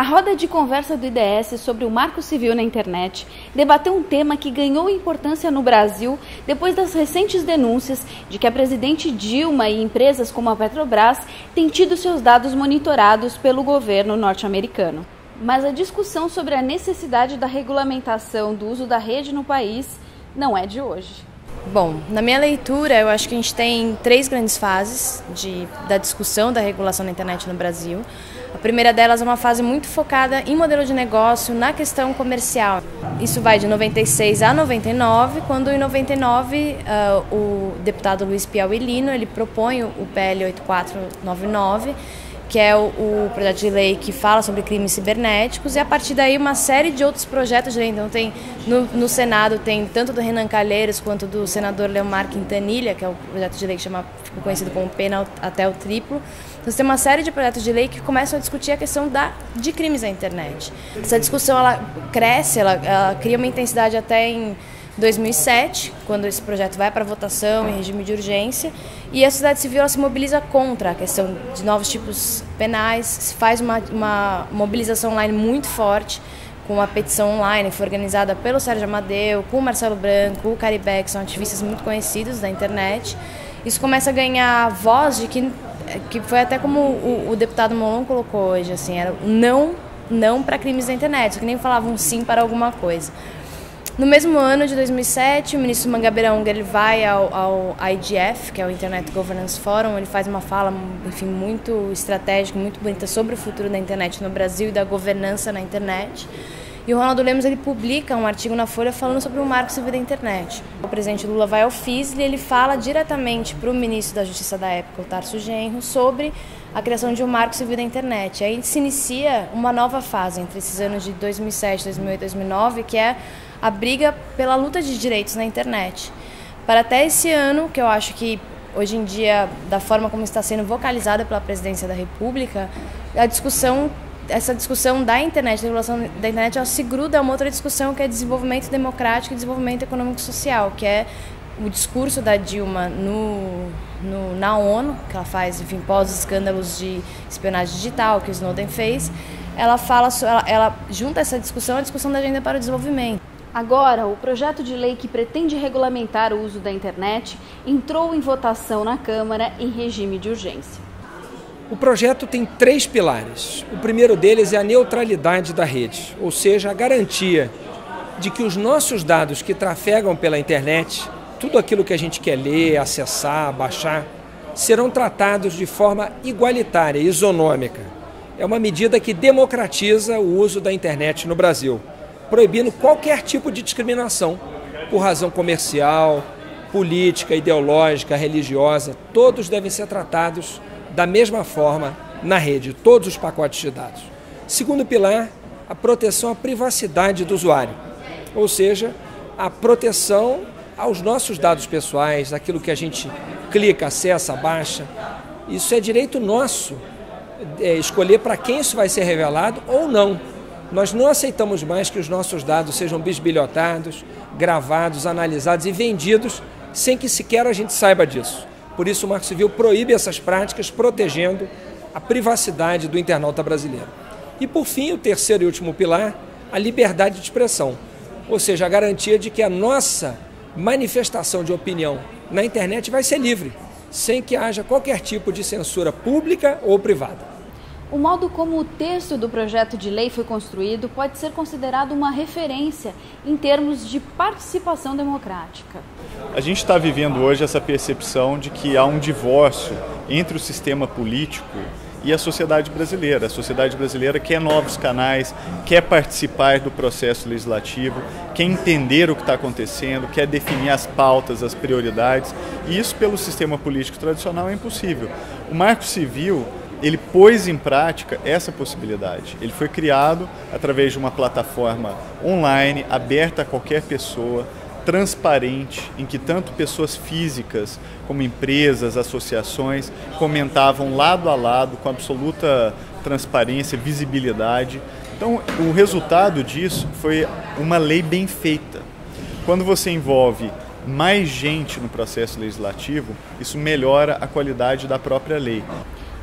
A roda de conversa do IDS sobre o marco civil na internet debateu um tema que ganhou importância no Brasil depois das recentes denúncias de que a presidente Dilma e empresas como a Petrobras têm tido seus dados monitorados pelo governo norte-americano. Mas a discussão sobre a necessidade da regulamentação do uso da rede no país não é de hoje. Bom, na minha leitura, eu acho que a gente tem três grandes fases de, da discussão da regulação da internet no Brasil. A primeira delas é uma fase muito focada em modelo de negócio, na questão comercial. Isso vai de 96 a 99, quando em 99 uh, o deputado Luiz Piauilino ele propõe o PL 8499 que é o, o, projeto de lei que fala sobre crimes cibernéticos, e a partir daí uma série de outros projetos de lei. Então tem no, no Senado tem tanto do Renan Calheiros quanto do senador Leomar Quintanilha, que é o projeto de lei que chama, ficou conhecido como pena até o triplo. Então tem uma série de projetos de lei que começam a discutir a questão da, de crimes na internet. Essa discussão ela cresce, ela, ela cria uma intensidade até em 2007, quando esse projeto vai para votação em regime de urgência, e a sociedade civil se mobiliza contra a questão de novos tipos penais, se faz uma, uma mobilização online muito forte, com uma petição online foi organizada pelo Sérgio Amadeu, com o Marcelo Branco, o Caribe, que são ativistas muito conhecidos da internet. Isso começa a ganhar voz de que, que foi até como o, o deputado Molon colocou hoje, assim, era não, não para crimes da internet, que nem falavam sim para alguma coisa. No mesmo ano de 2007, o ministro Mangabeira Unger ele vai ao, ao IGF, que é o Internet Governance Forum, ele faz uma fala, enfim, muito estratégica, muito bonita sobre o futuro da internet no Brasil e da governança na internet. E o Ronaldo Lemos ele publica um artigo na Folha falando sobre o marco civil da internet. O presidente Lula vai ao FIS e ele fala diretamente para o ministro da Justiça da época, o Tarso Genro, sobre a criação de um marco civil da internet. Aí se inicia uma nova fase entre esses anos de 2007, 2008 e 2009, que é a briga pela luta de direitos na internet. Para até esse ano, que eu acho que hoje em dia, da forma como está sendo vocalizada pela presidência da República, a discussão essa discussão da internet, da regulação da internet, ela se gruda a uma outra discussão que é desenvolvimento democrático e desenvolvimento econômico social, que é o discurso da Dilma no, no, na ONU, que ela faz, enfim, pós escândalos de espionagem digital que o Snowden fez, ela fala, ela, ela junta essa discussão à discussão da agenda para o desenvolvimento. Agora, o projeto de lei que pretende regulamentar o uso da internet entrou em votação na Câmara em regime de urgência. O projeto tem três pilares. O primeiro deles é a neutralidade da rede, ou seja, a garantia de que os nossos dados que trafegam pela internet, tudo aquilo que a gente quer ler, acessar, baixar, serão tratados de forma igualitária, isonômica. É uma medida que democratiza o uso da internet no Brasil proibindo qualquer tipo de discriminação por razão comercial, política, ideológica, religiosa. Todos devem ser tratados da mesma forma na rede, todos os pacotes de dados. Segundo pilar, a proteção à privacidade do usuário, ou seja, a proteção aos nossos dados pessoais, aquilo que a gente clica, acessa, baixa. Isso é direito nosso é, escolher para quem isso vai ser revelado ou não. Nós não aceitamos mais que os nossos dados sejam bisbilhotados, gravados, analisados e vendidos sem que sequer a gente saiba disso. Por isso, o Marco Civil proíbe essas práticas, protegendo a privacidade do internauta brasileiro. E, por fim, o terceiro e último pilar, a liberdade de expressão, ou seja, a garantia de que a nossa manifestação de opinião na internet vai ser livre, sem que haja qualquer tipo de censura pública ou privada. O modo como o texto do projeto de lei foi construído pode ser considerado uma referência em termos de participação democrática. A gente está vivendo hoje essa percepção de que há um divórcio entre o sistema político e a sociedade brasileira. A sociedade brasileira quer novos canais, quer participar do processo legislativo, quer entender o que está acontecendo, quer definir as pautas, as prioridades. E isso, pelo sistema político tradicional, é impossível. O Marco Civil ele pôs em prática essa possibilidade. Ele foi criado através de uma plataforma online, aberta a qualquer pessoa, transparente, em que tanto pessoas físicas como empresas, associações comentavam lado a lado com absoluta transparência, visibilidade. Então, o resultado disso foi uma lei bem feita. Quando você envolve mais gente no processo legislativo, isso melhora a qualidade da própria lei.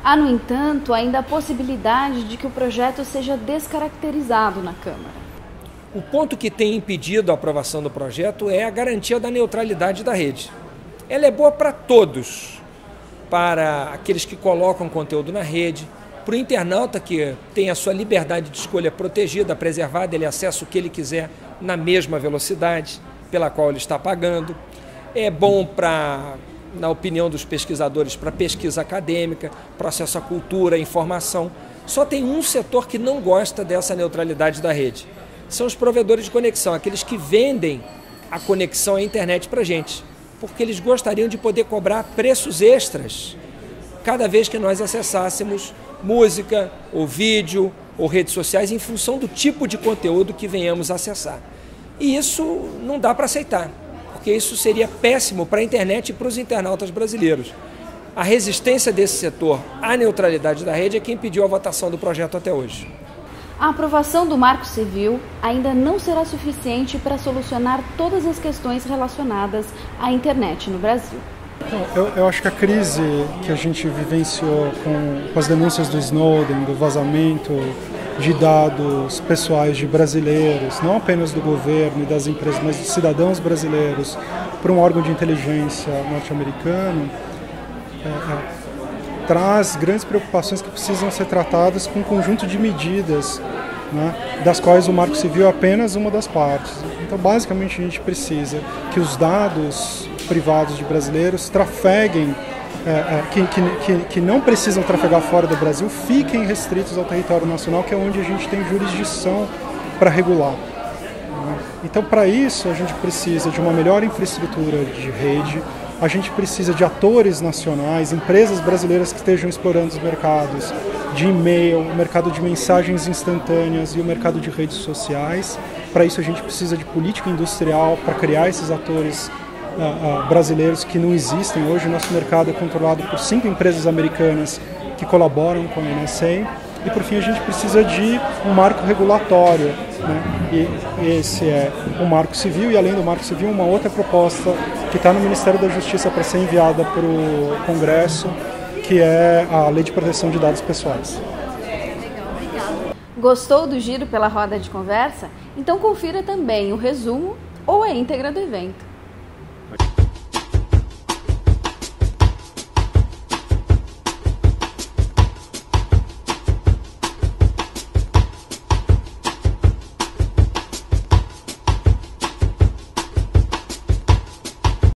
Há, no entanto, ainda a possibilidade de que o projeto seja descaracterizado na Câmara. O ponto que tem impedido a aprovação do projeto é a garantia da neutralidade da rede. Ela é boa para todos, para aqueles que colocam conteúdo na rede, para o internauta que tem a sua liberdade de escolha protegida, preservada, ele acessa o que ele quiser na mesma velocidade pela qual ele está pagando. É bom para, na opinião dos pesquisadores, para pesquisa acadêmica, para acesso à cultura, à informação. Só tem um setor que não gosta dessa neutralidade da rede. São os provedores de conexão, aqueles que vendem a conexão à internet para a gente. Porque eles gostariam de poder cobrar preços extras cada vez que nós acessássemos música, ou vídeo, ou redes sociais, em função do tipo de conteúdo que venhamos acessar. E isso não dá para aceitar, porque isso seria péssimo para a internet e para os internautas brasileiros. A resistência desse setor à neutralidade da rede é quem pediu a votação do projeto até hoje. A aprovação do Marco Civil ainda não será suficiente para solucionar todas as questões relacionadas à internet no Brasil. Eu, eu, acho que a crise que a gente vivenciou com, com, as denúncias do Snowden, do vazamento de dados pessoais de brasileiros, não apenas do governo e das empresas, mas de cidadãos brasileiros, para um órgão de inteligência norte-americano, é, é, traz grandes preocupações que precisam ser tratadas com um conjunto de medidas, né, das quais o Marco Civil é apenas uma das partes. Então, basicamente, a gente precisa que os dados privados de brasileiros trafeguem, que, que, que não precisam trafegar fora do Brasil, fiquem restritos ao território nacional, que é onde a gente tem jurisdição para regular. Então, para isso, a gente precisa de uma melhor infraestrutura de rede, a gente precisa de atores nacionais, empresas brasileiras que estejam explorando os mercados de e-mail, o mercado de mensagens instantâneas e o mercado de redes sociais. Para isso, a gente precisa de política industrial para criar esses atores uh, brasileiros que não existem. Hoje o nosso mercado é controlado por cinco empresas americanas que colaboram com a NSA. E por fim a gente precisa de um marco regulatório. Né? E esse é o marco civil e além do marco civil uma outra proposta que está no Ministério da Justiça para ser enviada para o Congresso, que é a Lei de Proteção de Dados Pessoais. Gostou do giro pela roda de conversa? Então confira também o resumo ou a íntegra do evento.